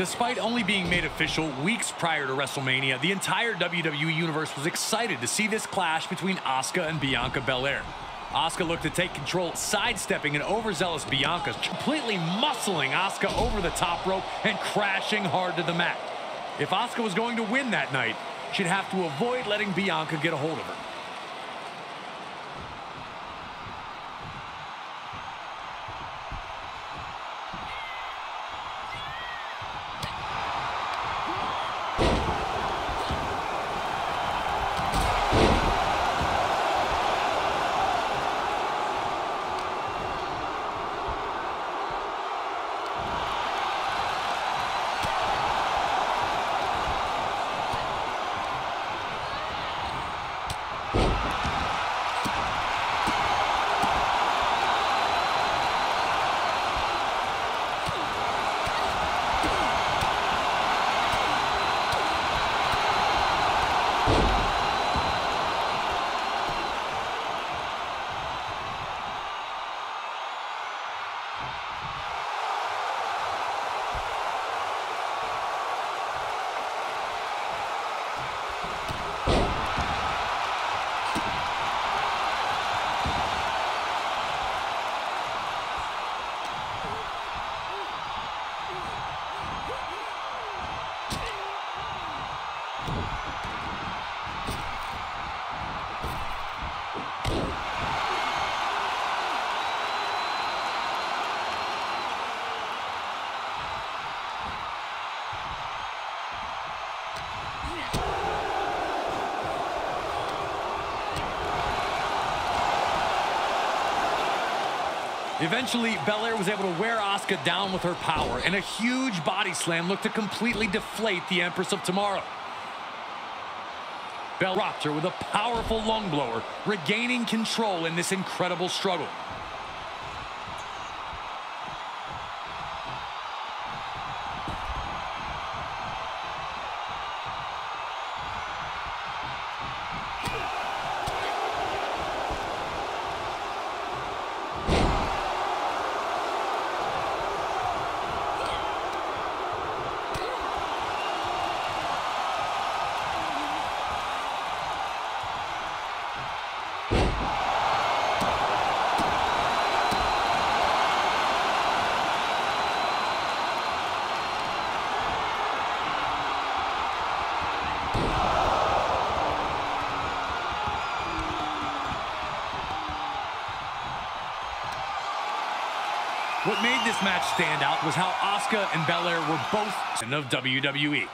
Despite only being made official weeks prior to WrestleMania, the entire WWE Universe was excited to see this clash between Asuka and Bianca Belair. Asuka looked to take control, sidestepping an overzealous Bianca, completely muscling Asuka over the top rope and crashing hard to the mat. If Asuka was going to win that night, she'd have to avoid letting Bianca get a hold of her. Eventually, Belair was able to wear Asuka down with her power, and a huge body slam looked to completely deflate the Empress of Tomorrow. Bell dropped her with a powerful lung blower, regaining control in this incredible struggle. What made this match stand out was how Asuka and Belair were both of WWE.